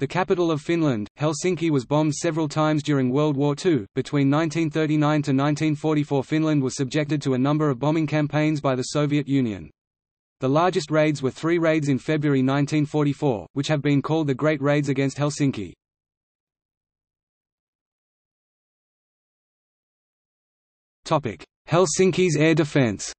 The capital of Finland, Helsinki was bombed several times during World War II. Between 1939 to 1944 Finland was subjected to a number of bombing campaigns by the Soviet Union. The largest raids were three raids in February 1944, which have been called the Great Raids against Helsinki. Helsinki's air defence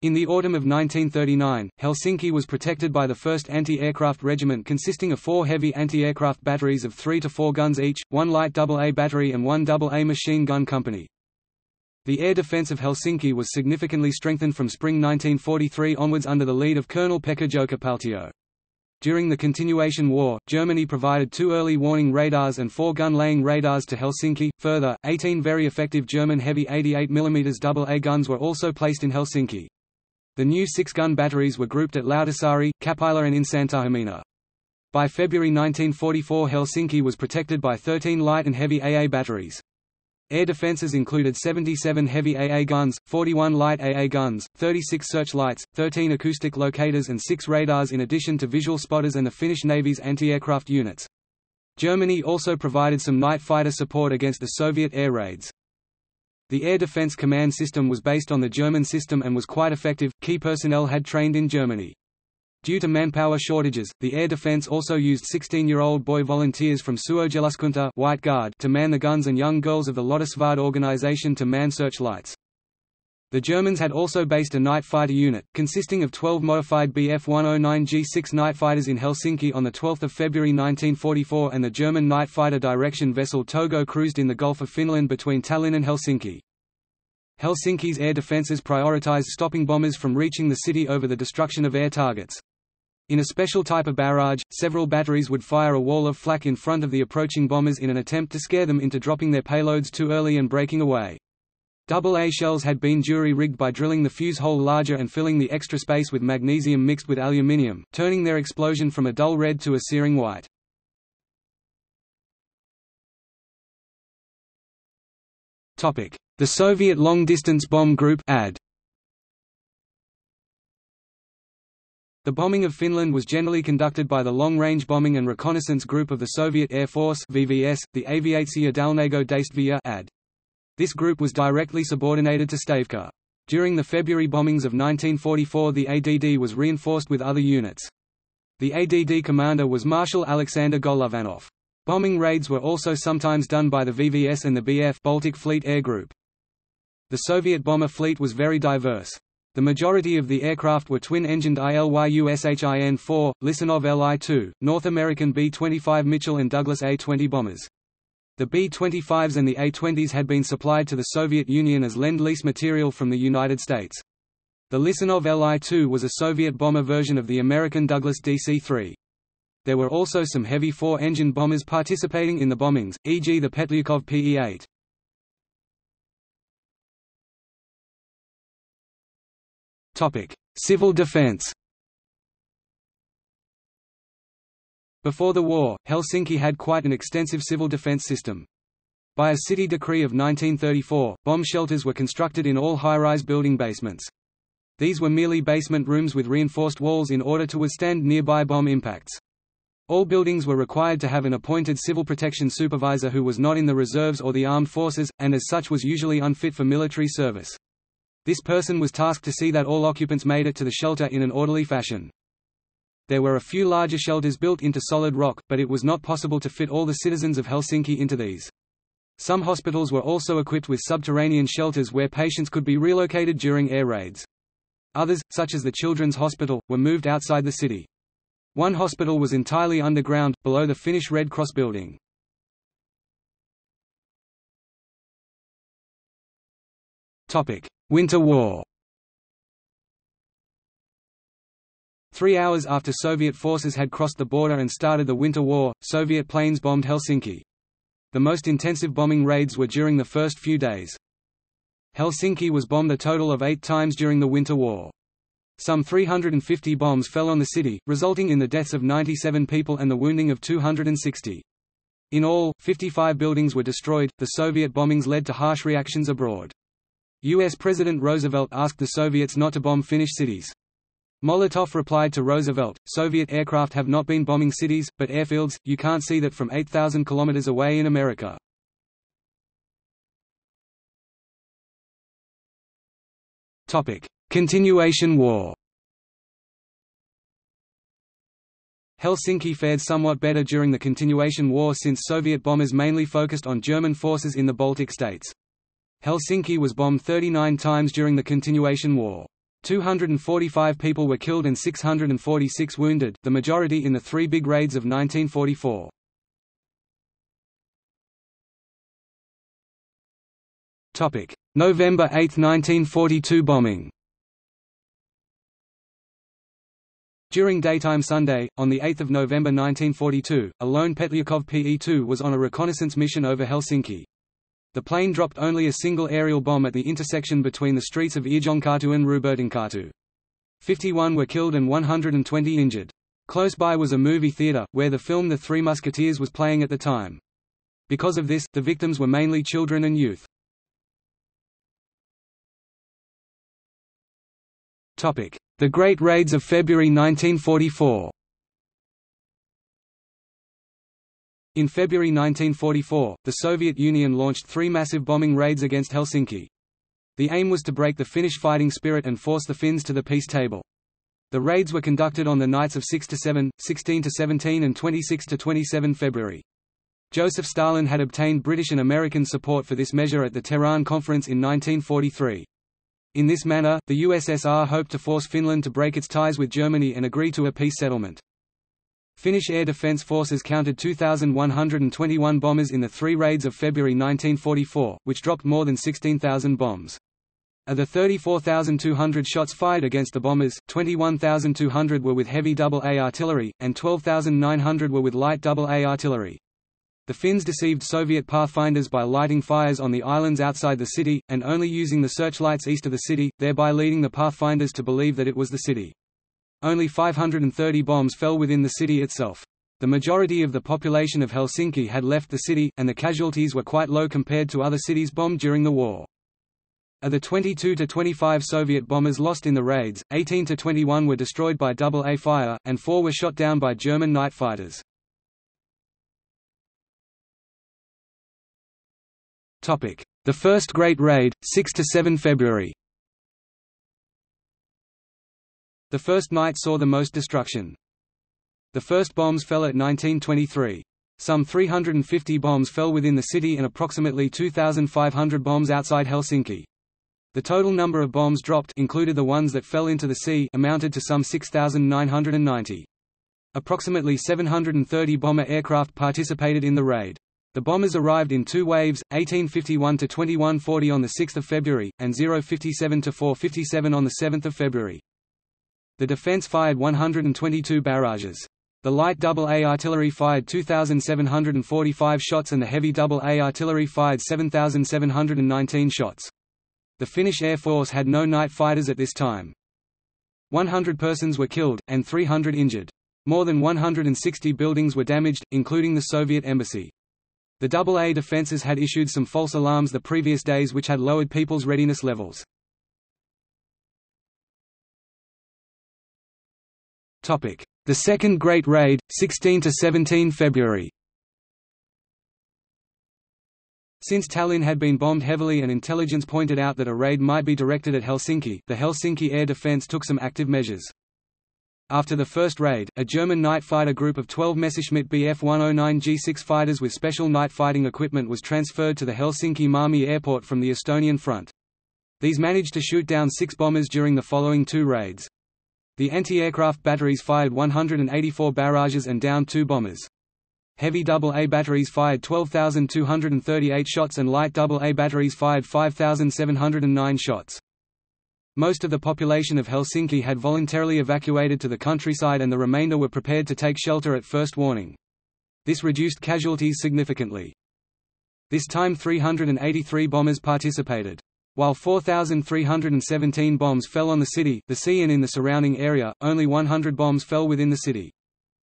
In the autumn of 1939, Helsinki was protected by the 1st Anti-Aircraft Regiment consisting of four heavy anti-aircraft batteries of 3 to 4 guns each, one light AA battery and one AA machine gun company. The air defence of Helsinki was significantly strengthened from spring 1943 onwards under the lead of Colonel Pekka Jokipaltio. During the Continuation War, Germany provided two early warning radars and four gun-laying radars to Helsinki. Further, 18 very effective German heavy 88 mm AA guns were also placed in Helsinki. The new six-gun batteries were grouped at Lauttasaari, Käpylä and in Santa Santahamina. By February 1944 Helsinki was protected by 13 light and heavy AA batteries. Air defences included 77 heavy AA guns, 41 light AA guns, 36 searchlights, 13 acoustic locators and 6 radars in addition to visual spotters and the Finnish Navy's anti-aircraft units. Germany also provided some night fighter support against the Soviet air raids. The Air Defense Command system was based on the German system and was quite effective. Key personnel had trained in Germany. Due to manpower shortages, the Air Defense also used 16-year-old boy volunteers from Suojeluskunta White Guard to man the guns and young girls of the Lotta Svärd organization to man searchlights. The Germans had also based a night fighter unit, consisting of 12 modified Bf-109G6 night fighters in Helsinki on 12 February 1944 and the German night fighter direction vessel Togo cruised in the Gulf of Finland between Tallinn and Helsinki. Helsinki's air defences prioritized stopping bombers from reaching the city over the destruction of air targets. In a special type of barrage, several batteries would fire a wall of flak in front of the approaching bombers in an attempt to scare them into dropping their payloads too early and breaking away. Double A shells had been jury-rigged by drilling the fuse hole larger and filling the extra space with magnesium mixed with aluminium, turning their explosion from a dull red to a searing white. The Soviet long-distance bomb group ADD. The bombing of Finland was generally conducted by the Long Range Bombing and Reconnaissance Group of the Soviet Air Force VVS, the Aviatsiya Dalnego Deystviya ADD. This group was directly subordinated to Stavka. During the February bombings of 1944 the ADD was reinforced with other units. The ADD commander was Marshal Alexander Golovanov. Bombing raids were also sometimes done by the VVS and the BF Baltic Fleet Air Group. The Soviet bomber fleet was very diverse. The majority of the aircraft were twin-engined ILYUSHIN-4, Lisunov Li-2, North American B-25 Mitchell and Douglas A-20 bombers. The B-25s and the A-20s had been supplied to the Soviet Union as Lend-Lease material from the United States. The Lisunov Li-2 was a Soviet bomber version of the American Douglas DC-3. There were also some heavy four-engine bombers participating in the bombings, e.g. the Petlyakov PE-8. Civil defense Before the war, Helsinki had quite an extensive civil defense system. By a city decree of 1934, bomb shelters were constructed in all high-rise building basements. These were merely basement rooms with reinforced walls in order to withstand nearby bomb impacts. All buildings were required to have an appointed civil protection supervisor who was not in the reserves or the armed forces, and as such was usually unfit for military service. This person was tasked to see that all occupants made it to the shelter in an orderly fashion. There were a few larger shelters built into solid rock, but it was not possible to fit all the citizens of Helsinki into these. Some hospitals were also equipped with subterranean shelters where patients could be relocated during air raids. Others, such as the Children's Hospital, were moved outside the city. One hospital was entirely underground, below the Finnish Red Cross building. Winter War Three hours after Soviet forces had crossed the border and started the Winter War, Soviet planes bombed Helsinki. The most intensive bombing raids were during the first few days. Helsinki was bombed a total of eight times during the Winter War. Some 350 bombs fell on the city, resulting in the deaths of 97 people and the wounding of 260. In all, 55 buildings were destroyed. The Soviet bombings led to harsh reactions abroad. U.S. President Roosevelt asked the Soviets not to bomb Finnish cities. Molotov replied to Roosevelt, Soviet aircraft have not been bombing cities, but airfields, you can't see that from 8,000 kilometers away in America. Continuation war Helsinki fared somewhat better during the continuation war since Soviet bombers mainly focused on German forces in the Baltic states. Helsinki was bombed 39 times during the continuation war. 245 people were killed and 646 wounded, the majority in the three big raids of 1944. November 8, 1942 bombing During daytime Sunday, on 8 November 1942, a lone Petlyakov PE-2 was on a reconnaissance mission over Helsinki. The plane dropped only a single aerial bomb at the intersection between the streets of Yrjönkatu and Roobertinkatu. 51 were killed and 120 injured. Close by was a movie theater, where the film The Three Musketeers was playing at the time. Because of this, the victims were mainly children and youth. The Great Raids of February 1944 In February 1944, the Soviet Union launched three massive bombing raids against Helsinki. The aim was to break the Finnish fighting spirit and force the Finns to the peace table. The raids were conducted on the nights of 6 to 7, 16 to 17 and 26 to 27 February. Joseph Stalin had obtained British and American support for this measure at the Tehran Conference in 1943. In this manner, the USSR hoped to force Finland to break its ties with Germany and agree to a peace settlement. Finnish Air Defence Forces counted 2,121 bombers in the three raids of February 1944, which dropped more than 16,000 bombs. Of the 34,200 shots fired against the bombers, 21,200 were with heavy AA artillery, and 12,900 were with light AA artillery. The Finns deceived Soviet pathfinders by lighting fires on the islands outside the city, and only using the searchlights east of the city, thereby leading the pathfinders to believe that it was the city. Only 530 bombs fell within the city itself. The majority of the population of Helsinki had left the city, and the casualties were quite low compared to other cities bombed during the war. Of the 22 to 25 Soviet bombers lost in the raids, 18 to 21 were destroyed by AA fire, and 4 were shot down by German night fighters. The First Great Raid, 6–7 February The first night saw the most destruction. The first bombs fell at 1923. Some 350 bombs fell within the city and approximately 2,500 bombs outside Helsinki. The total number of bombs dropped included the ones that fell into the sea amounted to some 6,990. Approximately 730 bomber aircraft participated in the raid. The bombers arrived in two waves, 1851 to 2140 on the 6th of February, and 057 to 457 on the 7th of February. The defense fired 122 barrages. The light AA artillery fired 2,745 shots and the heavy AA artillery fired 7,719 shots. The Finnish Air Force had no night fighters at this time. 100 persons were killed, and 300 injured. More than 160 buildings were damaged, including the Soviet embassy. The AA defences had issued some false alarms the previous days which had lowered people's readiness levels. The Second Great Raid, 16–17 February Since Tallinn had been bombed heavily and intelligence pointed out that a raid might be directed at Helsinki, the Helsinki Air Defence took some active measures. After the first raid, a German night fighter group of 12 Messerschmitt Bf 109 G6 fighters with special night fighting equipment was transferred to the Helsinki Malmi airport from the Estonian front. These managed to shoot down six bombers during the following two raids. The anti-aircraft batteries fired 184 barrages and downed two bombers. Heavy AA batteries fired 12,238 shots and light AA batteries fired 5,709 shots. Most of the population of Helsinki had voluntarily evacuated to the countryside and the remainder were prepared to take shelter at first warning. This reduced casualties significantly. This time 383 bombers participated. While 4,317 bombs fell on the city, the sea and in the surrounding area, only 100 bombs fell within the city.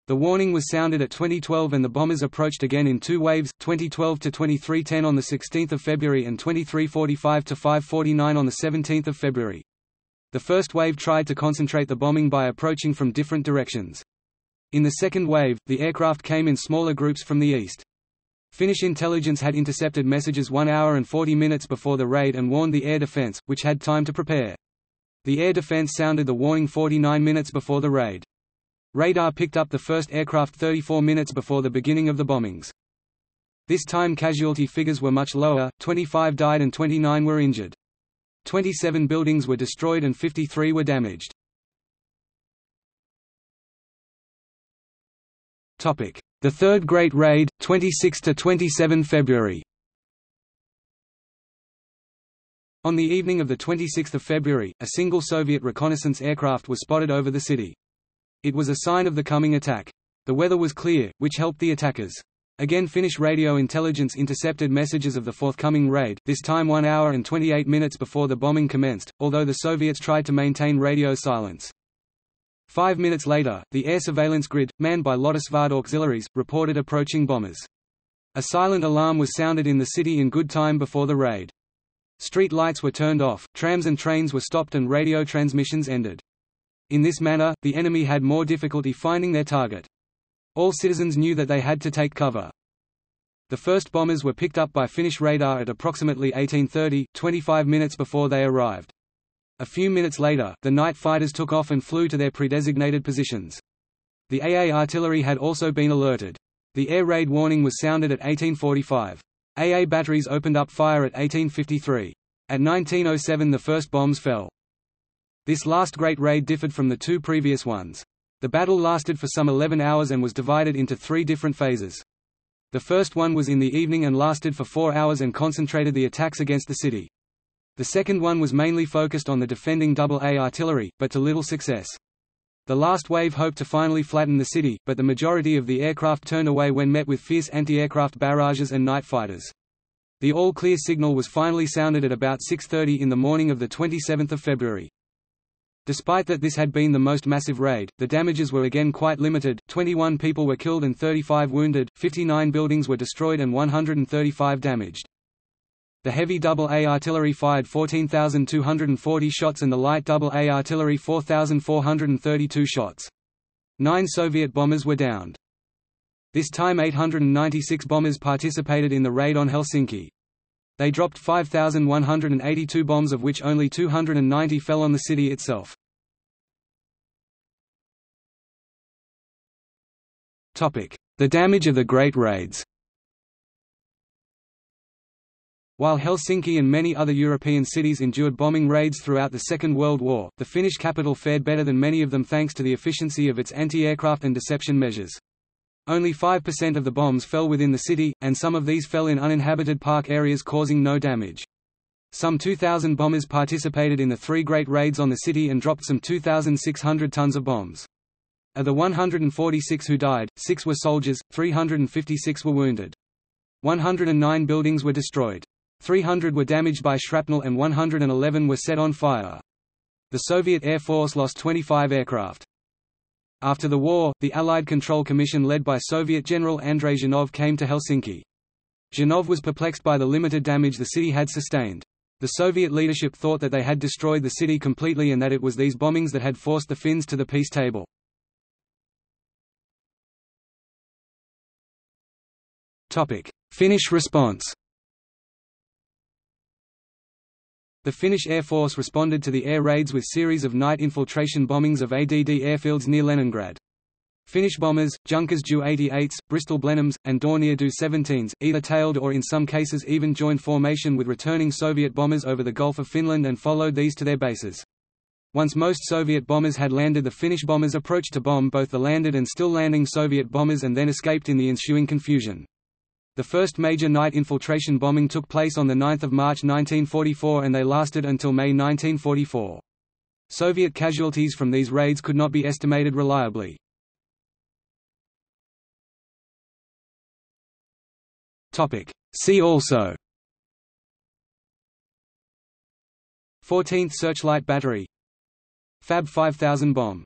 The warning was sounded at 2012 and the bombers approached again in two waves, 2012 to 2310 on 16 February and 2345 to 549 on 17 February. The first wave tried to concentrate the bombing by approaching from different directions. In the second wave, the aircraft came in smaller groups from the east. Finnish intelligence had intercepted messages 1 hour and 40 minutes before the raid and warned the air defense, which had time to prepare. The air defense sounded the warning 49 minutes before the raid. Radar picked up the first aircraft 34 minutes before the beginning of the bombings. This time casualty figures were much lower, 25 died and 29 were injured. 27 buildings were destroyed and 53 were damaged. The Third Great Raid, 26–27 February On the evening of 26 February, a single Soviet reconnaissance aircraft was spotted over the city. It was a sign of the coming attack. The weather was clear, which helped the attackers. Again Finnish radio intelligence intercepted messages of the forthcoming raid, this time 1 hour and 28 minutes before the bombing commenced, although the Soviets tried to maintain radio silence. Five minutes later, the air surveillance grid, manned by Lotta Svärd auxiliaries, reported approaching bombers. A silent alarm was sounded in the city in good time before the raid. Street lights were turned off, trams and trains were stopped and radio transmissions ended. In this manner, the enemy had more difficulty finding their target. All citizens knew that they had to take cover. The first bombers were picked up by Finnish radar at approximately 1830, 25 minutes before they arrived. A few minutes later, the night fighters took off and flew to their predesignated positions. The AA artillery had also been alerted. The air raid warning was sounded at 1845. AA batteries opened up fire at 1853. At 1907 the first bombs fell. This last great raid differed from the two previous ones. The battle lasted for some 11 hours and was divided into three different phases. The first one was in the evening and lasted for four hours and concentrated the attacks against the city. The second one was mainly focused on the defending AA artillery, but to little success. The last wave hoped to finally flatten the city, but the majority of the aircraft turned away when met with fierce anti-aircraft barrages and night fighters. The all-clear signal was finally sounded at about 6.30 in the morning of 27 February. Despite that this had been the most massive raid, the damages were again quite limited, 21 people were killed and 35 wounded, 59 buildings were destroyed and 135 damaged. The heavy AA artillery fired 14,240 shots and the light AA artillery 4,432 shots. Nine Soviet bombers were downed. This time 896 bombers participated in the raid on Helsinki. They dropped 5,182 bombs of which only 290 fell on the city itself. The damage of the Great Raids While Helsinki and many other European cities endured bombing raids throughout the Second World War, the Finnish capital fared better than many of them thanks to the efficiency of its anti-aircraft and deception measures. Only 5% of the bombs fell within the city, and some of these fell in uninhabited park areas causing no damage. Some 2,000 bombers participated in the three great raids on the city and dropped some 2,600 tons of bombs. Of the 146 who died, six were soldiers, 356 were wounded. 109 buildings were destroyed. 300 were damaged by shrapnel and 111 were set on fire. The Soviet Air Force lost 25 aircraft. After the war, the Allied Control Commission led by Soviet General Andrei Zhdanov came to Helsinki. Zhdanov was perplexed by the limited damage the city had sustained. The Soviet leadership thought that they had destroyed the city completely and that it was these bombings that had forced the Finns to the peace table. Finnish response The Finnish Air Force responded to the air raids with series of night infiltration bombings of ADD airfields near Leningrad. Finnish bombers, Junkers Ju-88s, Bristol Blenheims, and Dornier Du-17s, either tailed or in some cases even joined formation with returning Soviet bombers over the Gulf of Finland and followed these to their bases. Once most Soviet bombers had landed the Finnish bombers approached to bomb both the landed and still landing Soviet bombers and then escaped in the ensuing confusion. The first major night infiltration bombing took place on 9 March 1944 and they lasted until May 1944. Soviet casualties from these raids could not be estimated reliably. See also 14th Searchlight Battery Fab 5000 bomb